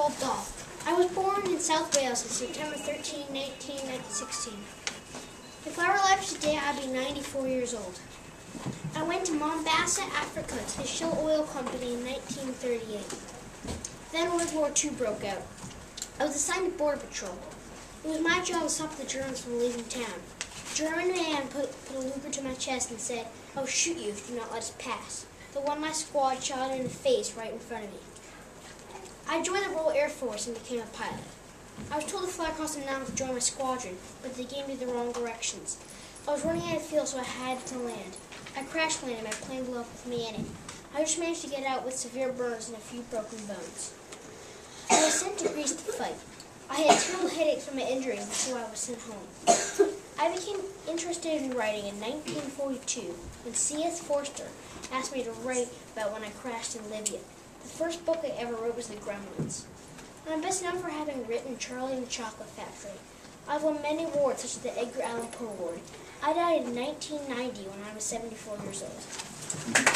Roald Dahl. I was born in South Wales on September 13, 1916. If I were alive today, I'd be 94 years old. I went to Mombasa, Africa to the Shell Oil Company in 1938. Then World War II broke out. I was assigned to Border Patrol. It was my job to stop the Germans from leaving town. German man put, put a Luger to my chest and said, I'll shoot you if you do not let us pass. The one my squad shot in the face right in front of me. I joined the Royal Air Force and became a pilot. I was told to fly across the mountains to join my squadron, but they gave me the wrong directions. I was running out of fuel, so I had to land. I crash landed, my plane blew up with me in it. I just managed to get out with severe burns and a few broken bones. I was sent to Greece to fight. I had terrible headaches from my injuries before I was sent home. I became interested in writing in 1942 when C.S. Forester asked me to write about when I crashed in Libya. The first book I ever wrote was The Gremlins. I'm best known for having written Charlie and the Chocolate Factory. I've won many awards, such as the Edgar Allan Poe Award. I died in 1990 when I was 74 years old.